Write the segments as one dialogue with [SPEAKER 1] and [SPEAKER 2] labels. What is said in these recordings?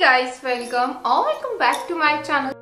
[SPEAKER 1] Guys welcome और welcome back to my channel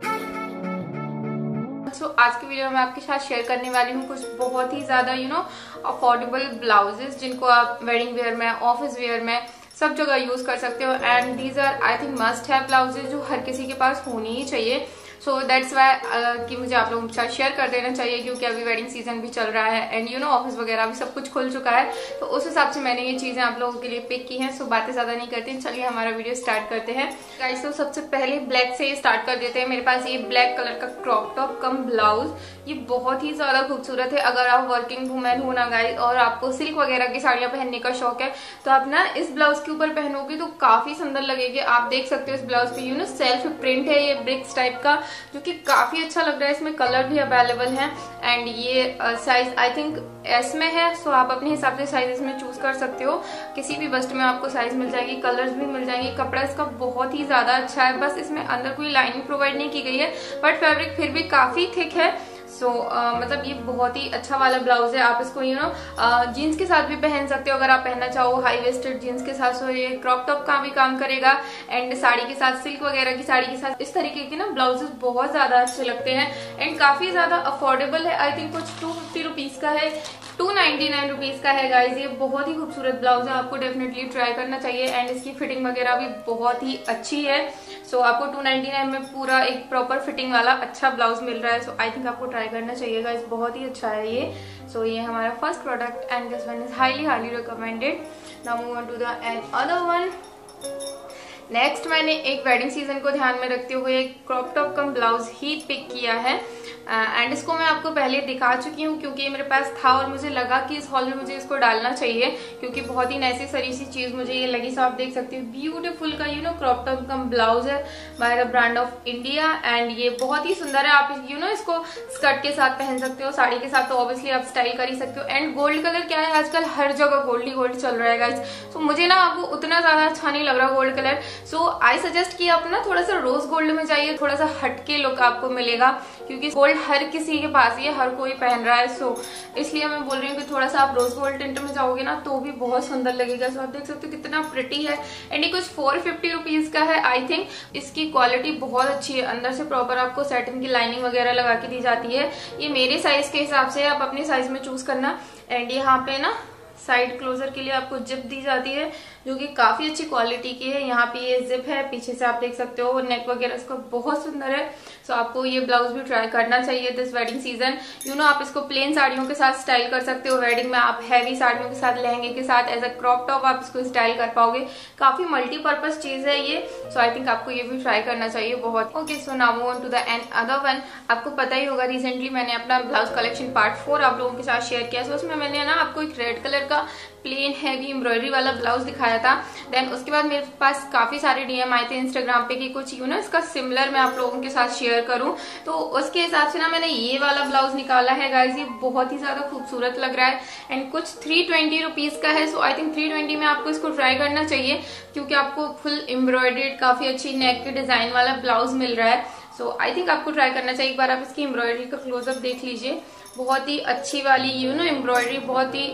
[SPEAKER 1] so आज की वीडियो में आपके साथ शेयर करने वाली हूँ कुछ बहुत ही ज़्यादा यू नो अफोर्डेबल ब्लाउजेस जिनको आप वेडिंग वेयर में ऑफ़िस वेयर में सब जगह यूज़ कर सकते हो. And these are I think must है ब्लाउजेज जो हर किसी के पास होनी ही चाहिए. सो दैट्स वाई कि मुझे आप लोगों के साथ शेयर कर देना चाहिए, क्योंकि अभी वेडिंग सीज़न भी चल रहा है एंड यू नो ऑफ़िस वगैरह भी सब कुछ खुल चुका है तो उस हिसाब से मैंने ये चीज़ें आप लोगों के लिए पिक की हैं सो बातें ज़्यादा नहीं करती, चलिए हमारा वीडियो स्टार्ट करते हैं। गाइस तो सबसे पहले ब्लैक से स्टार्ट कर देते हैं, मेरे पास ये ब्लैक कलर का क्रॉप टॉप कम ब्लाउज ये बहुत ही ज़्यादा खूबसूरत है, अगर आप वर्किंग वुमेन हो ना गाइस और आपको सिल्क वगैरह की साड़ियाँ पहनने का शौक है तो आप ना इस ब्लाउज के ऊपर पहनोगे तो काफ़ी सुंदर लगेगी, आप देख सकते हो इस ब्लाउज पे यू नो सेल्फ प्रिंट है ये ब्रिक्स टाइप का जो कि काफ़ी अच्छा लग रहा है। इसमें कलर भी अवेलेबल है। एंड ये साइज़ आई थिंक एस में है सो आप अपने हिसाब से साइज़ इसमें चूज़ कर सकते हो। किसी भी बस्ट में आपको साइज़ मिल जाएगी कलर भी मिल जाएँगे। कपड़ा इसका बहुत ही ज़्यादा अच्छा है। बस इसमें अंदर कोई लाइनिंग प्रोवाइड नहीं की गई है। बट फेब्रिक फिर भी काफ़ी थिक है। सो so, uh, मतलब ये बहुत ही अच्छा वाला ब्लाउज है। आप इसको यू नो जीन्स के साथ भी पहन सकते हो। अगर आप पहनना चाहो हाई वेस्टेड जीन्स के साथ सो ये क्रॉप टॉप का भी काम करेगा। एंड साड़ी के साथ सिल्क वगैरह की साड़ी के साथ इस तरीके के ना ब्लाउजेस बहुत ज़्यादा अच्छे लगते हैं। एंड काफ़ी ज़्यादा अफोर्डेबल है। आई थिंक कुछ टू फिफ्टी का है। टू नाइनटी नाइन रुपीज़ का है गाइज़ ये बहुत ही खूबसूरत ब्लाउज है। आपको डेफिनेटली ट्राई करना चाहिए। एंड इसकी फिटिंग वगैरह भी बहुत ही अच्छी है। सो so, आपको टू नाइनटी नाइन में पूरा एक प्रॉपर फिटिंग वाला अच्छा ब्लाउज मिल रहा है। सो आई थिंक आपको ट्राई करना चाहिए गाइज़ बहुत ही अच्छा है ये। सो so, ये हमारा first product and this one is highly highly recommended now move on to the and other one next मैंने एक वेडिंग सीज़न को ध्यान में रखते हुए क्रॉप टॉप कम ब्लाउज ही पिक किया है। एंड uh, इसको मैं आपको पहले दिखा चुकी हूँ क्योंकि ये मेरे पास था और मुझे लगा कि इस हॉल में मुझे इसको डालना चाहिए क्योंकि बहुत ही नेसेसरी सी चीज़ मुझे ये लगी। सो आप देख सकते हो ब्यूटीफुल का you know crop top cum blouse है by the brand of India and ये बहुत ही सुंदर है। आप यू नो इसको स्कर्ट के साथ पहन सकते हो साड़ी के साथ तो ऑब्वियसली आप स्टाइल कर ही सकते हो। एंड गोल्ड कलर क्या है? आजकल हर जगह गोल्ड ही गोल्ड चल रहा है गाइज़ सो मुझे ना वो उतना ज़्यादा अच्छा नहीं लग रहा gold colour so I suggest कि आप ना थोड़ा सा रोज गोल्ड में जाइए थोड़ा सा हटके लुक आपको मिलेगा क्योंकि गोल्ड हर किसी के पास ही है हर कोई पहन रहा है सो so, इसलिए मैं बोल रही हूँ कि थोड़ा सा आप रोज गोल्ड टेंट में जाओगे ना तो भी बहुत सुंदर लगेगा। सो so, आप देख सकते हो कितना प्रिटी है। एंड ये कुछ फोर फिफ्टी का है आई थिंक इसकी क्वालिटी बहुत अच्छी है। अंदर से प्रॉपर आपको सेटिंग की लाइनिंग वगैरह लगा के दी जाती है। ये मेरे साइज़ के हिसाब से आप अपने साइज़ में चूज़ करना। एंड यहाँ पे ना साइड क्लोजर के लिए आपको जिप दी जाती है। जो कि काफ़ी अच्छी क्वालिटी की है। यहाँ पे ये जिप है पीछे से आप देख सकते हो नेक वगैरह इसका बहुत सुंदर है। सो so, आपको ये ब्लाउज भी ट्राई करना चाहिए this wedding season you know आप इसको प्लेन साड़ियों के साथ स्टाइल कर सकते हो। वेडिंग में आप हैवी साड़ियों के साथ लहंगे के साथ एज अ क्रॉप टॉप आप इसको स्टाइल कर पाओगे। काफ़ी मल्टीपर्पज चीज़ है ये। सो आई थिंक आपको ये भी ट्राई करना चाहिए बहुत। Okay so now move to the and other one आपको पता ही होगा रिसेंटली मैंने अपना ब्लाउज कलेक्शन पार्ट फोर आप लोगों के साथ शेयर किया। सो उसमें मैंने ना आपको एक रेड कलर का प्लेन हैवी एम्ब्रॉयडरी वाला ब्लाउज दिखाया था। देन उसके बाद मेरे पास काफ़ी सारे डीएम आए थे इंस्टाग्राम पे कि कुछ यू ना इसका सिमिलर मैं आप लोगों के साथ शेयर करूँ। तो उसके हिसाब से ना मैंने ये वाला ब्लाउज निकाला है गाइज़ ये बहुत ही ज़्यादा खूबसूरत लग रहा है। एंड कुछ थ्री ट्वेंटी रुपीज़ का है so I think three twenty में आपको इसको ट्राई करना चाहिए, क्योंकि आपको फुल एम्ब्रॉयडेड काफ़ी अच्छी नेक के डिज़ाइन वाला ब्लाउज मिल रहा है। सो आई थिंक आपको ट्राई करना चाहिए। एक बार आप इसकी एम्ब्रॉयडरी का क्लोजअप देख लीजिए। बहुत ही अच्छी वाली यू नो एम्ब्रॉयडरी बहुत ही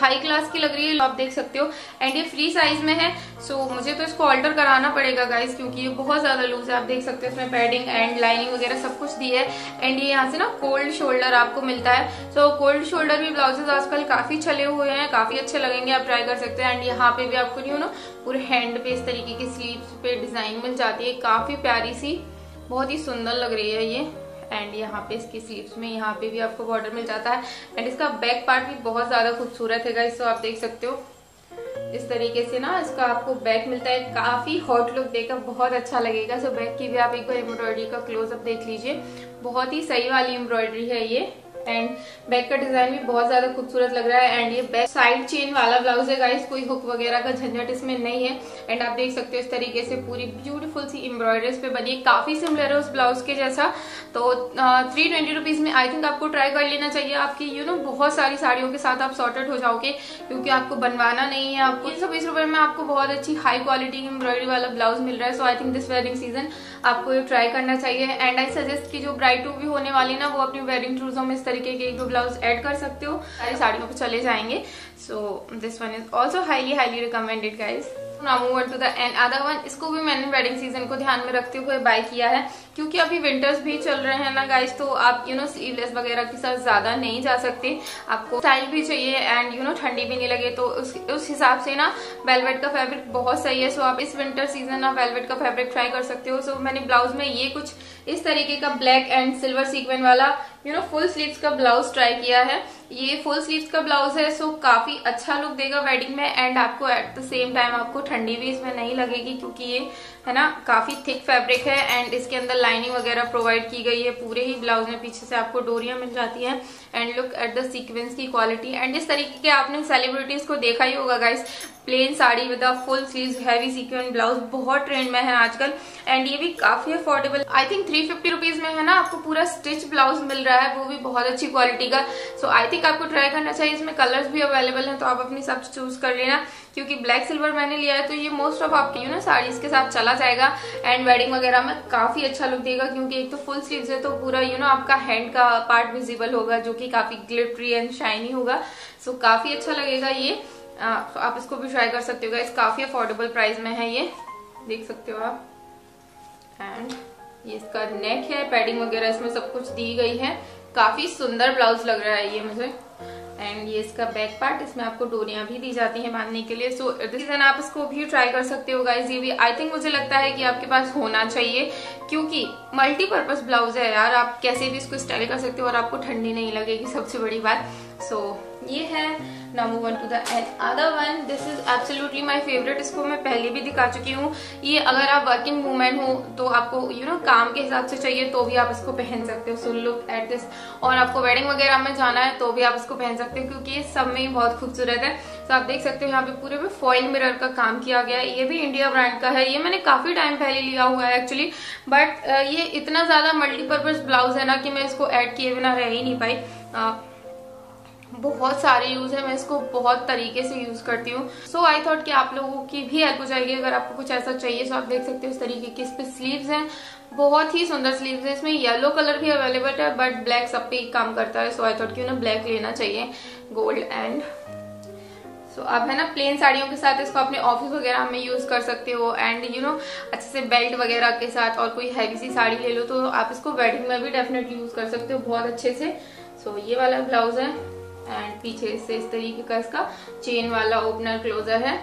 [SPEAKER 1] हाई क्लास की लग रही है आप देख सकते हो। एंड ये फ्री साइज़ में है। सो so, मुझे तो इसको ऑल्टर कराना पड़ेगा गाइज़ क्योंकि ये बहुत ज़्यादा लूज है। आप देख सकते हो इसमें पैडिंग एंड लाइनिंग वगैरह सब कुछ दी है। एंड ये यहाँ से ना कोल्ड शोल्डर आपको मिलता है। सो कोल्ड शोल्डर भी ब्लाउजेज आजकल काफ़ी चले हुए हैं। काफ़ी अच्छे लगेंगे आप ट्राई कर सकते हैं। एंड यहाँ पे भी आपको यू नो पूरे हैंड पे इस तरीके की स्लीव पे डिज़ाइन मिल जाती है। काफ़ी प्यारी सी बहुत ही सुंदर लग रही है ये। एंड यहाँ पे इसकी स्लीव्स में यहाँ पे भी आपको बॉर्डर मिल जाता है। एंड इसका बैक पार्ट भी बहुत ज़्यादा खूबसूरत है गाइस तो आप देख सकते हो। इस तरीके से ना इसका आपको बैक मिलता है। काफ़ी हॉट लुक देकर बहुत अच्छा लगेगा। सो बैक की भी आप एक बार एम्ब्रॉयडरी का क्लोजअप देख लीजिए। बहुत ही सही वाली एम्ब्रॉयडरी है ये। एंड बैक का डिज़ाइन भी बहुत ज़्यादा खूबसूरत लग रहा है एंड ये बैक साइड चेन वाला ब्लाउज है गाइस कोई हुक वगैरह का झंझट इसमें नहीं है। एंड आप देख सकते हो इस तरीके से पूरी ब्यूटीफुल सी एम्ब्रॉयडरी पे बनी है। काफ़ी सिमिलर है उस ब्लाउज के जैसा। तो थ्री ट्वेंटी रुपीज़ में आई थिंक आपको ट्राई कर लेना चाहिए। आपकी यू नो बहुत सारी साड़ियों के साथ आप सॉर्टेड हो जाओगे, क्योंकि आपको बनवाना नहीं है। आपको सौ बीस रुपए में आपको बहुत अच्छी हाई क्वालिटी एम्ब्रॉयडरी वाला ब्लाउज मिल रहा है। So I think this wedding season आपको ये ट्राई करना चाहिए। एंड आई सजेस्ट की जो ब्राइट टू भी होने वाली ना, वो अपनी वेडिंग ट्रूजों में तरीके के एक दो ब्लाउज ऐड कर सकते हो सारी साड़ियों पे चले जाएँगे। So this one is also highly highly recommended guys now move to the and other one इसको भी मैंने वेडिंग सीज़न को ध्यान में रखते हुए बाय किया है क्योंकि अभी विंटर्स भी चल रहे हैं ना गाइस तो आप यू नो स्लीवलेस वगैरह के साथ ज़्यादा नहीं जा सकते। आपको स्टाइल भी चाहिए एंड यू नो ठंडी भी नहीं लगे तो उस, उस हिसाब से ना वेलवेट का फैब्रिक बहुत सही है। सो आप इस विंटर सीज़न ना वेलवेट का फैब्रिक ट्राई कर सकते हो। सो मैंने ब्लाउज में ये कुछ इस तरीके का ब्लैक एंड सिल्वर सीक्वेंट वाला यू नो फुल स्लीव्स का ब्लाउज ट्राई किया है। ये फुल स्लीव्स का ब्लाउज है सो काफ़ी अच्छा लुक देगा वेडिंग में एंड आपको एट द सेम टाइम आपको ठंडी भी इसमें नहीं लगेगी क्योंकि ये, है ना, काफ़ी थिक फैब्रिक है एंड इसके अंदर लाइनिंग वगैरह प्रोवाइड की गई है, पूरे ही ब्लाउज में पीछे से आपको डोरिया मिल जाती है and look at the sequins की क्वालिटी एंड इस तरीके के आपने सेलिब्रिटीज को देखा ही होगा guys plain sari with full sleeve heavy sequins blouse बहुत ट्रेंड में है आजकल एंड ये भी काफ़ी affordable I think three fifty rupees में, है ना, आपको पूरा स्टिच ब्लाउज मिल रहा है, वो भी बहुत अच्छी क्वालिटी का सो आई थिंक आपको ट्राई करना चाहिए, इसमें कलर्स भी अवेलेबल है तो आप अपनी सब चूज़ कर लेना। क्योंकि ब्लैक सिल्वर मैंने लिया है तो ये मोस्ट ऑफ़ आपकी यू ना साड़ीज के साथ चला जाएगा। एंड वेडिंग वगैरह में काफ़ी अच्छा लुक देगा, क्योंकि एक तो फुल स्लीव है तो पूरा यू नो आपका हैंड का पार्ट विजिबल होगा, जो कि काफ़ी ग्लिटरी एंड शाइनी होगा। सो काफ़ी अच्छा लगेगा ये। आप इसको भी ट्राई कर सकते हो इस काफ़ी अफोर्डेबल प्राइस में है ये। देख सकते हो आप। एंड ये इसका नेक है पैडिंग वगैरह इसमें सब कुछ दी गई है। काफ़ी सुंदर ब्लाउज लग रहा है ये मुझे। एंड ये इसका बैक पार्ट इसमें आपको डोरियाँ भी दी जाती हैं बांधने के लिए। सो देन आप इसको भी ट्राई कर सकते हो गाइज़ ये भी आई थिंक मुझे लगता है कि आपके पास होना चाहिए क्योंकि मल्टीपर्पज ब्लाउज है यार। आप कैसे भी इसको स्टाइल कर सकते हो और आपको ठंडी नहीं लगेगी सबसे बड़ी बात। सो so, ये है now move on to the other one. This is absolutely my favorite. इसको मैं पहले भी दिखा चुकी हूँ। ये अगर आप वर्किंग वूमेन हो तो आपको यू you नो know, काम के हिसाब से चाहिए तो भी आप इसको पहन सकते हो। सो लुक एट दिस और आपको वेडिंग वगैरह में जाना है तो भी आप इसको पहन सकते हो क्योंकि ये सब में ही बहुत खूबसूरत है। तो आप देख सकते हो यहाँ पे पूरे में फॉइल मिरर का काम किया गया है। ये भी इंडिया ब्रांड का है। ये मैंने काफ़ी टाइम पहले लिया हुआ है एक्चुअली बट ये इतना ज़्यादा मल्टीपर्पज ब्लाउज है ना कि मैं इसको एड किए बिना रह ही नहीं पाई। बहुत सारे यूज़ है मैं इसको बहुत तरीके से यूज़ करती हूँ। सो आई थॉट कि आप लोगों की भी हेल्प हो जाएगी अगर आपको कुछ ऐसा चाहिए तो आप देख सकते हो इस तरीके की इस पे स्लीव्स हैं। बहुत ही सुंदर स्लीव्स है इसमें येलो कलर भी अवेलेबल है बट ब्लैक सब पे काम करता है। सो आई थॉट कि ना ब्लैक लेना चाहिए गोल्ड एंड सो अब है ना प्लेन साड़ियों के साथ इसको अपने ऑफ़िस वगैरह में यूज़ कर सकते हो। एंड यू नो अच्छे से बेल्ट वगैरह के साथ और कोई हैवी सी साड़ी ले लो तो आप इसको वेडिंग में भी डेफिनेटली यूज़ कर सकते हो बहुत अच्छे से। सो so, ये वाला ब्लाउज है। एंड पीछे से इस तरीके का इसका चेन वाला ओपनर क्लोजर है।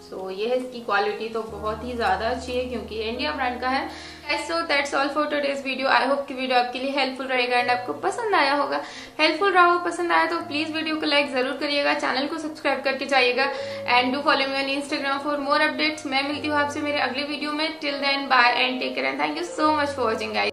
[SPEAKER 1] सो so, ये है इसकी क्वालिटी तो बहुत ही ज़्यादा अच्छी है क्योंकि इंडिया ब्रांड का है। So that's all for today's video I hope की वीडियो आपके लिए हेल्पफुल रहेगा एंड आपको पसंद आया होगा। हेल्पफुल रहा हो पसंद आया तो प्लीज़ वीडियो को लाइक ज़रूर करिएगा चैनल को सब्सक्राइब करके जाइएगा। And do follow me on Instagram for more updates मैं मिलती हूँ आपसे मेरे अगले वीडियो में। Till then bye and take care and thank you so much for watching guys